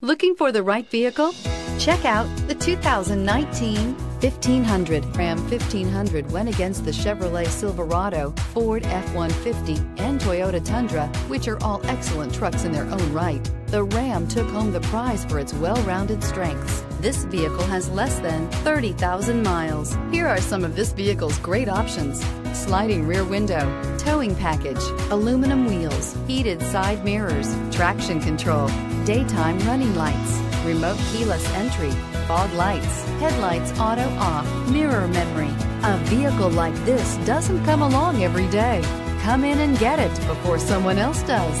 Looking for the right vehicle? Check out the 2019 1500. Ram 1500 went against the Chevrolet Silverado, Ford F-150, and Toyota Tundra, which are all excellent trucks in their own right. The Ram took home the prize for its well-rounded strengths. This vehicle has less than 30,000 miles. Here are some of this vehicle's great options. Sliding rear window, towing package, aluminum wheels, heated side mirrors, traction control, daytime running lights, remote keyless entry, fog lights, headlights auto off, mirror memory. A vehicle like this doesn't come along every day. Come in and get it before someone else does.